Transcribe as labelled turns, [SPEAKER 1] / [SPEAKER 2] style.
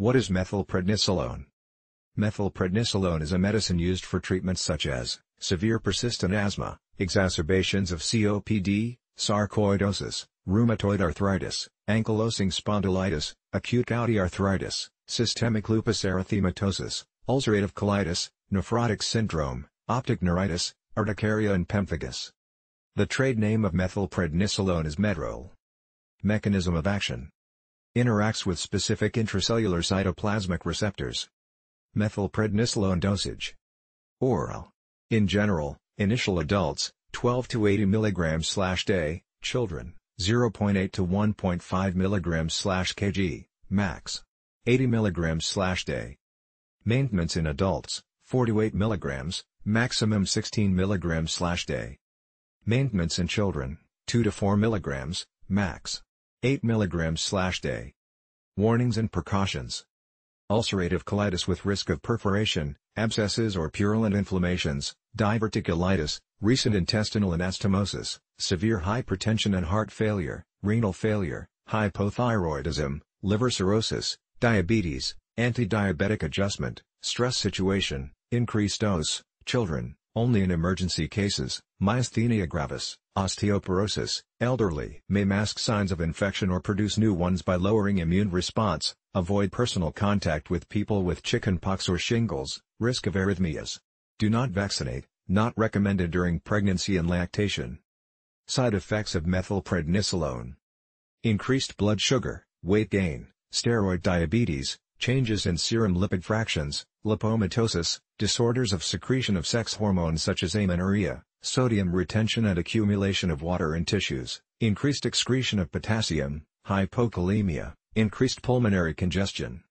[SPEAKER 1] What is methylprednisolone? Methylprednisolone is a medicine used for treatments such as severe persistent asthma, exacerbations of COPD, sarcoidosis, rheumatoid arthritis, ankylosing spondylitis, acute gouty arthritis, systemic lupus erythematosus, ulcerative colitis, nephrotic syndrome, optic neuritis, urticaria and pemphigus. The trade name of methylprednisolone is Medrol. Mechanism of action Interacts with specific intracellular cytoplasmic receptors. Methylprednisolone dosage Oral. In general, initial adults, 12 to 80 mg day, children, 0.8 to 1.5 mg kg, max. 80 mg day. Maintenance in adults, 4 to 8 mg, maximum 16 mg day. Maintenance in children, 2 to 4 mg, max. 8 mg day. Warnings and precautions. Ulcerative colitis with risk of perforation, abscesses or purulent inflammations, diverticulitis, recent intestinal anastomosis, severe hypertension and heart failure, renal failure, hypothyroidism, liver cirrhosis, diabetes, anti-diabetic adjustment, stress situation, increased dose, children, only in emergency cases, myasthenia gravis, osteoporosis, elderly may mask signs of infection or produce new ones by lowering immune response, avoid personal contact with people with chickenpox or shingles, risk of arrhythmias. Do not vaccinate, not recommended during pregnancy and lactation. Side effects of methylprednisolone. Increased blood sugar, weight gain, steroid diabetes, changes in serum lipid fractions, lipomatosis, disorders of secretion of sex hormones such as amenorrhea, sodium retention and accumulation of water in tissues, increased excretion of potassium, hypokalemia, increased pulmonary congestion.